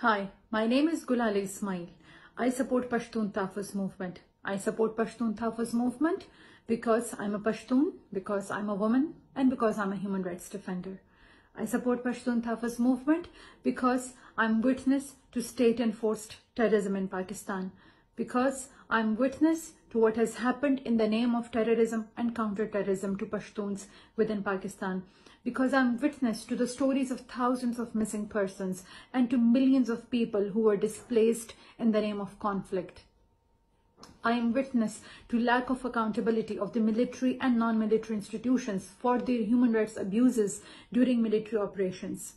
Hi, my name is Gulalai Ismail. I support Pashtun Tahafuz movement. I support Pashtun Tahafuz movement because I'm a Pashtun, because I'm a woman, and because I'm a human rights defender. I support Pashtun Tahafuz movement because I'm witness to state-enforced terrorism in Pakistan, because I'm witness to what has happened in the name of terrorism and counter-terrorism to Pashtuns within Pakistan, because I'm witness to the stories of thousands of missing persons and to millions of people who were displaced in the name of conflict. I am witness to lack of accountability of the military and non-military institutions for their human rights abuses during military operations.